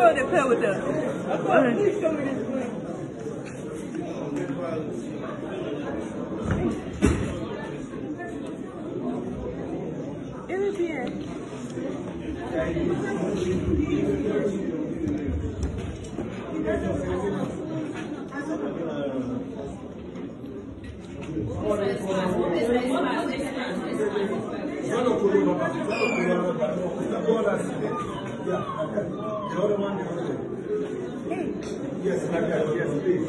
Real, they play with us. Another one, the other one. Yes, yes, please.